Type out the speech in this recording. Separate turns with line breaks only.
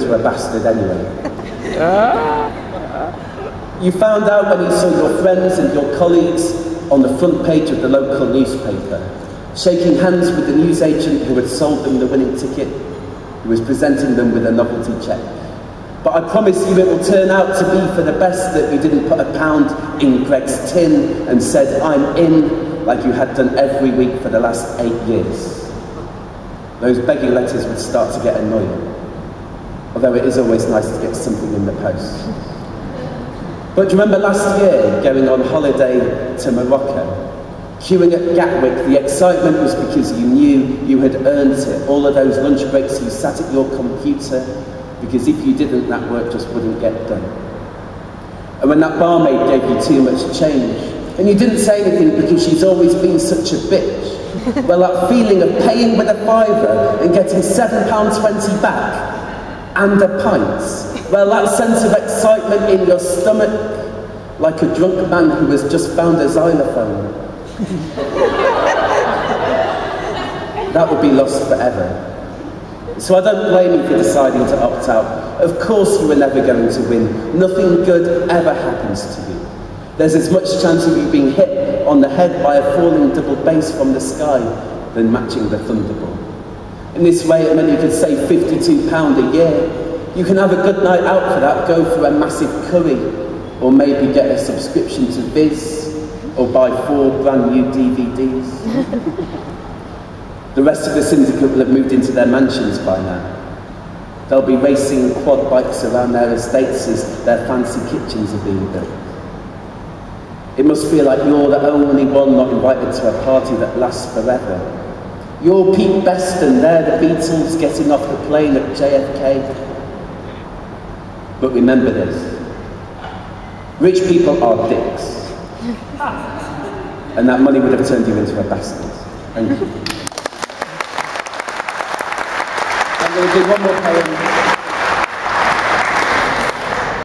to a bastard anyway. You found out when you saw your friends and your colleagues on the front page of the local newspaper, shaking hands with the newsagent who had sold them the winning ticket, who was presenting them with a novelty check. But I promise you it will turn out to be for the best that you didn't put a pound in Greg's tin and said, I'm in, like you had done every week for the last eight years. Those begging letters would start to get annoying, although it is always nice to get something in the post. But do you remember last year going on holiday to Morocco? Queuing at Gatwick, the excitement was because you knew you had earned it. All of those lunch breaks, you sat at your computer, because if you didn't, that work just wouldn't get done. And when that barmaid gave you too much change, and you didn't say anything because she's always been such a bitch, well, that feeling of paying with a fiver and getting £7.20 back and a pint, well, that sense of excitement in your stomach, like a drunk man who has just found a xylophone, that would be lost forever. So I don't blame you for deciding to opt out. Of course you were never going to win. Nothing good ever happens to you. There's as much chance of you being hit on the head by a falling double bass from the sky than matching the thunderball. In this way, it meant you could save £52 a year. You can have a good night out for that, go for a massive curry, or maybe get a subscription to Viz, or buy four brand new DVDs. The rest of the syndicate will have moved into their mansions by now. They'll be racing quad bikes around their estates as their fancy kitchens are being built. It must feel like you're the only one not invited to a party that lasts forever. You're Pete Best and they're the Beatles getting off the plane at JFK. But remember this. Rich people are dicks. And that money would have turned you into a bastard. Thank you. I'm going to do one more poem.